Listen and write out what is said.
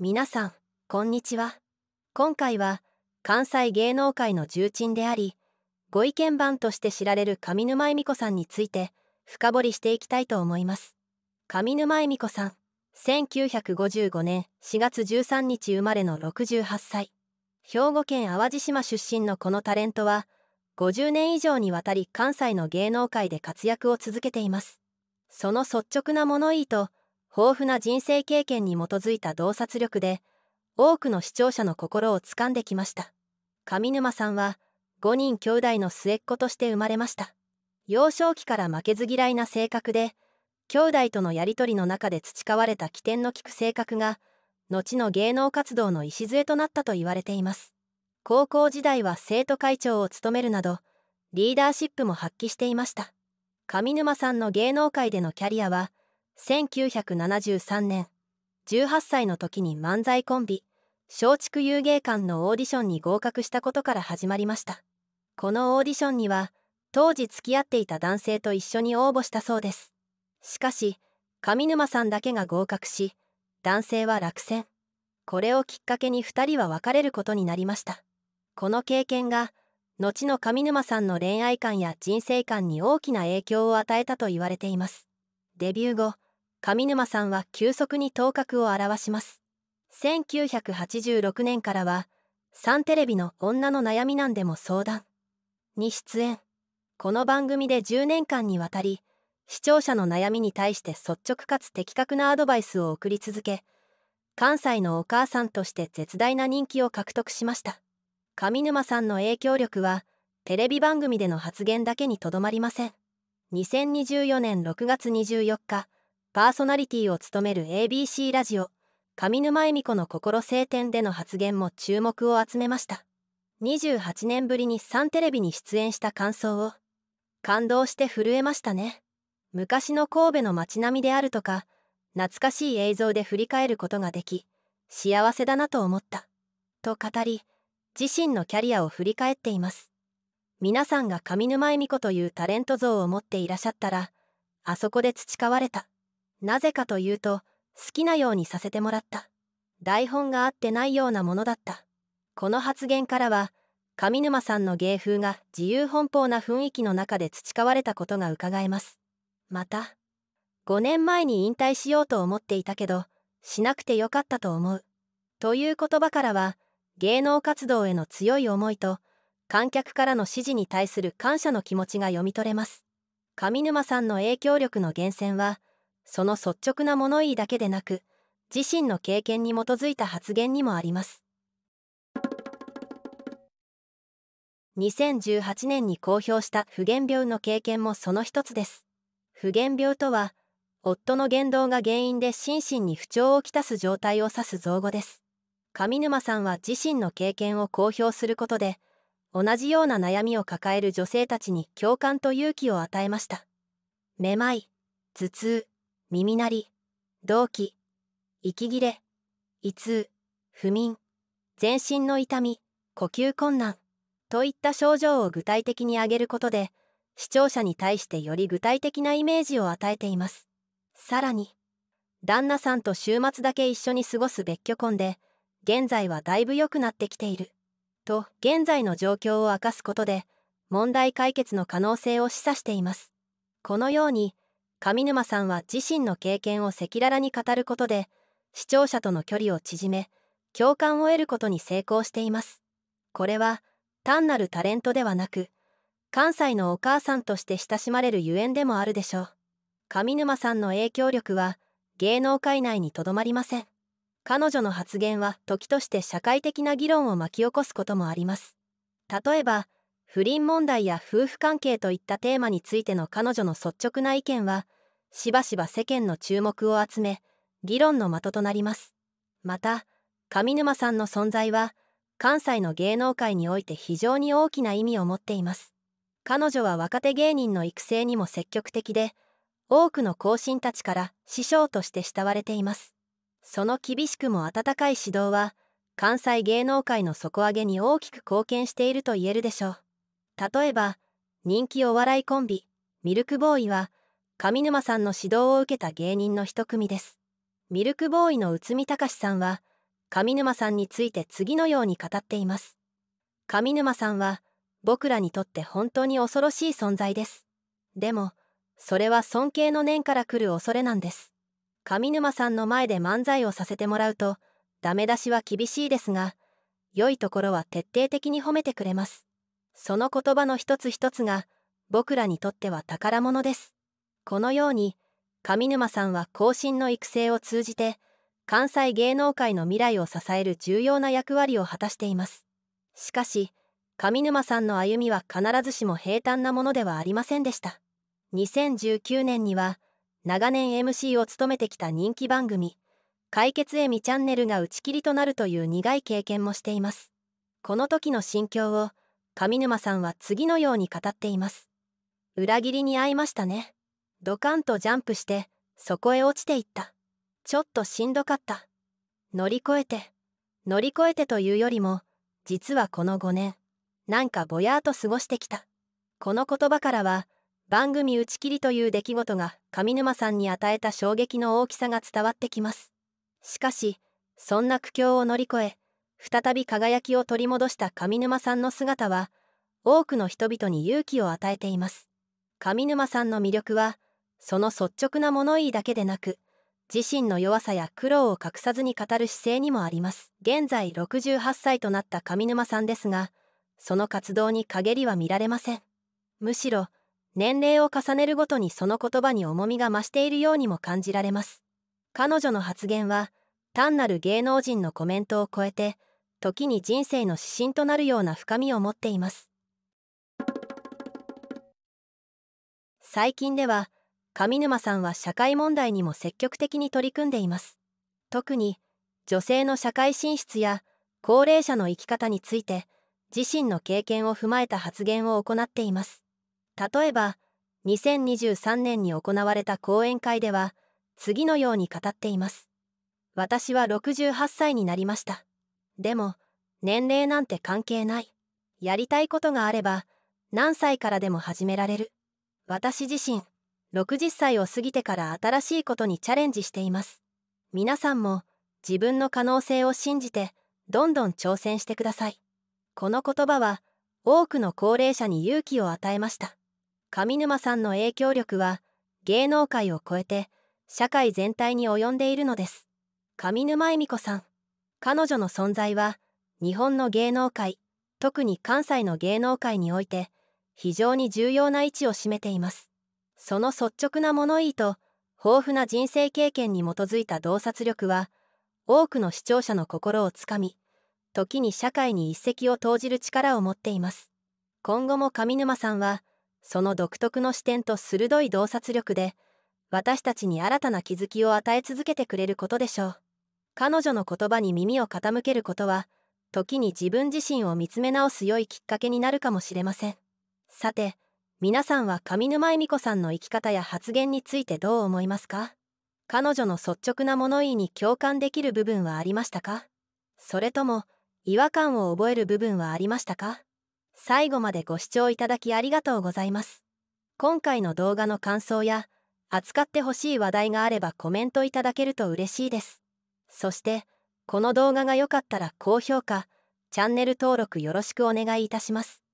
皆さんこんにちは。今回は関西芸能界の重鎮でありご意見番として知られる上沼恵美子さんについて深掘りしていきたいと思います。上沼恵美子さん1955年4月13日生まれの68歳。兵庫県淡路島出身のこのタレントは50年以上にわたり関西の芸能界で活躍を続けています。その率直な物言いと豊富な人生経験に基づいた洞察力で多くの視聴者の心を掴んできました。上沼さんは5人兄弟の末っ子として生まれました。幼少期から負けず嫌いな性格で兄弟とのやり取りの中で培われた起点の利く性格が後の芸能活動の礎となったと言われています。高校時代は生徒会長を務めるなどリーダーシップも発揮していました。上沼さんの芸能界でのキャリアは1973年18歳の時に漫才コンビ松竹遊芸館のオーディションに合格したことから始まりました。このオーディションには当時付き合っていた男性と一緒に応募したそうです。しかし上沼さんだけが合格し男性は落選。これをきっかけに2人は別れることになりました。この経験が後の上沼さんの恋愛観や人生観に大きな影響を与えたと言われています。デビュー後上沼さんは急速に頭角を現します。1986年からはサンテレビの「女の悩みなんでも相談」に出演。この番組で10年間にわたり視聴者の悩みに対して率直かつ的確なアドバイスを送り続け関西のお母さんとして絶大な人気を獲得しました。上沼さんの影響力はテレビ番組での発言だけにとどまりません。2024年6月24日パーソナリティを務める ABC ラジオ。上沼恵美子の心晴天での発言も注目を集めました。28年ぶりにサンテレビに出演した感想を。感動して震えましたね。昔の神戸の街並みであるとか懐かしい映像で振り返ることができ幸せだなと思った。と語り自身のキャリアを振り返っています。皆さんが上沼恵美子というタレント像を持っていらっしゃったらあそこで培われた。なぜかというと好きなようにさせてもらった。台本があってないようなものだった。この発言からは上沼さんの芸風が自由奔放な雰囲気の中で培われたことがうかがえます。また5年前に引退しようと思っていたけどしなくてよかったと思う。という言葉からは芸能活動への強い思いと観客からの支持に対する感謝の気持ちが読み取れます。上沼さんの影響力の源泉はその率直な物言いだけでなく自身の経験に基づいた発言にもあります。2018年に公表した不言病の経験もその一つです。不言病とは夫の言動が原因で心身に不調をきたす状態を指す造語です。上沼さんは自身の経験を公表することで同じような悩みを抱える女性たちに共感と勇気を与えました。めまい頭痛耳鳴り動悸息切れ胃痛不眠全身の痛み呼吸困難といった症状を具体的に挙げることで視聴者に対してより具体的なイメージを与えています。さらに旦那さんと週末だけ一緒に過ごす別居婚で現在はだいぶ良くなってきていると現在の状況を明かすことで問題解決の可能性を示唆しています。このように上沼さんは自身の経験を赤裸々に語ることで視聴者との距離を縮め共感を得ることに成功しています。これは単なるタレントではなく関西のお母さんとして親しまれるゆえんでもあるでしょう。上沼さんの影響力は芸能界内にとどまりません。彼女の発言は時として社会的な議論を巻き起こすこともあります。例えば不倫問題や夫婦関係といったテーマについての彼女の率直な意見はしばしば世間の注目を集め議論の的となります。また上沼さんの存在は関西の芸能界において非常に大きな意味を持っています。彼女は若手芸人の育成にも積極的で多くの後進たちから師匠として慕われています。その厳しくも温かい指導は関西芸能界の底上げに大きく貢献していると言えるでしょう。例えば人気お笑いコンビミルクボーイは上沼さんの指導を受けた芸人の一組です。ミルクボーイの内海隆さんは上沼さんについて次のように語っています。上沼さんは僕らにとって本当に恐ろしい存在です。でもそれは尊敬の念から来る恐れなんです。上沼さんの前で漫才をさせてもらうとダメ出しは厳しいですが良いところは徹底的に褒めてくれます。その言葉の一つ一つが僕らにとっては宝物です。このように上沼さんは後進の育成を通じて関西芸能界の未来を支える重要な役割を果たしています。しかし上沼さんの歩みは必ずしも平坦なものではありませんでした。2019年には長年 MC を務めてきた人気番組「解決エミチャンネル」が打ち切りとなるという苦い経験もしています。この時の心境を上沼さんは次のように語っています。裏切りに遭いましたね。ドカンとジャンプしてそこへ落ちていった。ちょっとしんどかった。乗り越えて乗り越えてというよりも実はこの5年なんかぼやーと過ごしてきた。この言葉からは番組打ち切りという出来事が上沼さんに与えた衝撃の大きさが伝わってきます。しかしそんな苦境を乗り越え再び輝きを取り戻した上沼さんの姿は多くの人々に勇気を与えています。上沼さんの魅力はその率直な物言いだけでなく自身の弱さや苦労を隠さずに語る姿勢にもあります。現在68歳となった上沼さんですがその活動に陰りは見られません。むしろ年齢を重ねるごとにその言葉に重みが増しているようにも感じられます。彼女の発言は単なる芸能人のコメントを超えて時に人生の指針となるような深みを持っています。最近では上沼さんは社会問題にも積極的に取り組んでいます。特に女性の社会進出や高齢者の生き方について自身の経験を踏まえた発言を行っています。例えば2023年に行われた講演会では次のように語っています。私は68歳になりました。でも年齢なんて関係ない。やりたいことがあれば何歳からでも始められる。私自身60歳を過ぎてから新しいことにチャレンジしています。皆さんも自分の可能性を信じてどんどん挑戦してください。この言葉は多くの高齢者に勇気を与えました。上沼さんの影響力は芸能界を超えて社会全体に及んでいるのです。上沼恵美子さん彼女の存在は日本の芸能界特に関西の芸能界において非常に重要な位置を占めています。その率直な物言いと豊富な人生経験に基づいた洞察力は多くの視聴者の心をつかみ時に社会に一石を投じる力を持っています。今後も上沼さんはその独特の視点と鋭い洞察力で私たちに新たな気づきを与え続けてくれることでしょう。彼女の言葉に耳を傾けることは時に自分自身を見つめ直す良いきっかけになるかもしれません。さて皆さんは上沼恵美子さんの生き方や発言についてどう思いますか？彼女の率直な物言いに共感できる部分はありましたか？それとも違和感を覚える部分はありましたか？最後までご視聴いただきありがとうございます。今回の動画の感想や扱ってほしい話題があればコメントいただけると嬉しいです。そしてこの動画が良かったら高評価チャンネル登録よろしくお願いいたします。